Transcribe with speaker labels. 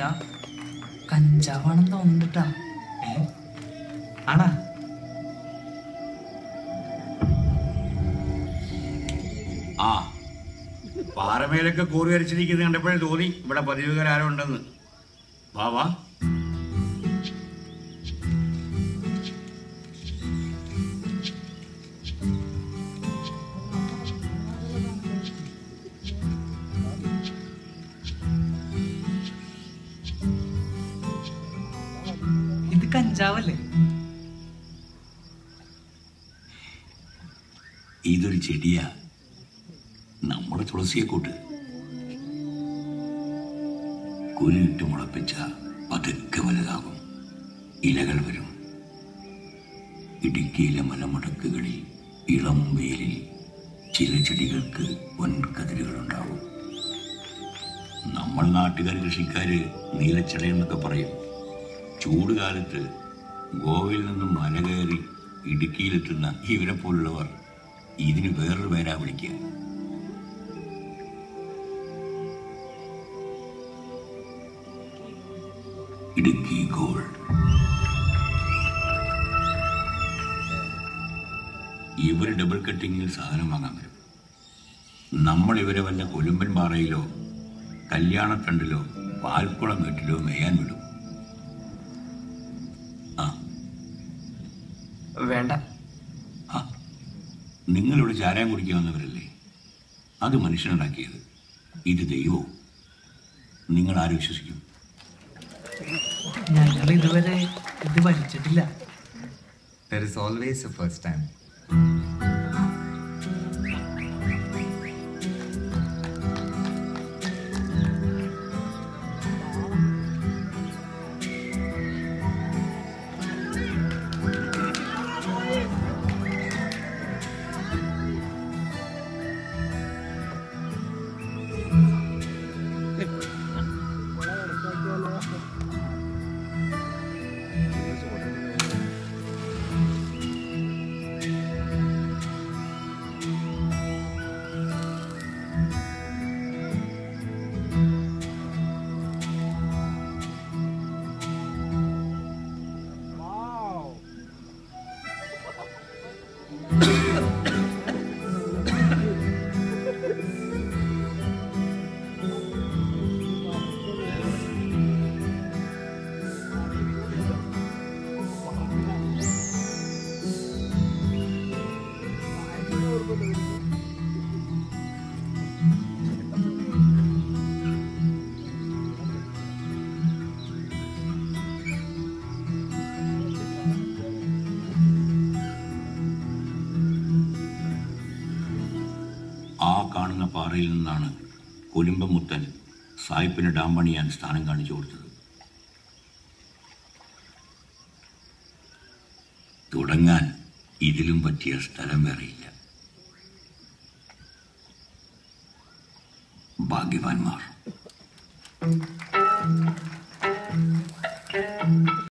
Speaker 1: ചേട്ടാ കഞ്ചാവാണെന്ന് തോന്നുന്നുട്ടാ
Speaker 2: ആണാ?
Speaker 3: ആ പാറമേലൊക്കെ കൂറി വരച്ചിരിക്കുന്നത് കണ്ടപ്പോഴേ തോന്നി. ഇവിടെ പതിവുകാരും ഉണ്ടെന്ന്. വാ വാ.
Speaker 1: കഞ്ചാവല്ലേ?
Speaker 3: ഇതൊരു ചെടിയാ. നമ്മുടെ തുളസിയെ കൂട്ട് കുരുവിട്ട് മുളപ്പിച്ച പതുക്കെ വലുതാകും. ഇലകൾ വരും. ഇടുക്കിയിലെ മലമുടക്കുകളിൽ ഇളം വെയിലിൽ ചില ചെടികൾക്ക് വൻകതിരുകളുണ്ടാവും. നമ്മൾ നാട്ടുകാർ കൃഷിക്കാര് നീലച്ചടയെന്നൊക്കെ പറയും. ചൂട് കാലത്ത് ഗോവയിൽ നിന്നും മല കയറി ഇടുക്കിയിലെത്തുന്ന ഇവരെ പോലുള്ളവർ ഇതിന് വേറൊരു പേരാ വിളിക്കുക. ഇടുക്കി ഗോൾഡ്. ഇവർ ഡബിൾ കട്ടിങ്ങിൽ സാധനം വാങ്ങാൻ വരും. നമ്മൾ ഇവരെ വല്ല കൊലുമ്പൻ പാറയിലോ കല്യാണത്തണ്ടിലോ പാൽക്കുളം വീട്ടിലോ മേയാൻ വിടും. നിങ്ങളിവിടെ ചാരായം കുടിക്കാൻ വന്നവരല്ലേ? അത് മനുഷ്യനുണ്ടാക്കിയത്. ഇത് ദൈവവും. നിങ്ങൾ ആര് വിശ്വസിക്കും?
Speaker 1: ഞങ്ങൾ ഇതുവരെ ഇത് വലിച്ചിട്ടില്ല.
Speaker 2: There is always a first time
Speaker 3: കാണുന്ന പാറയിൽ നിന്നാണ് കൊലുമ്പമുത്തൻ സായിപ്പിന് ഡാം പണിയാൻ സ്ഥാനം കാണിച്ചു കൊടുത്തത്. തുടങ്ങാൻ ഇതിലും പറ്റിയ സ്ഥലം വേറെയില്ല. ഭാഗ്യവാന്മാർ.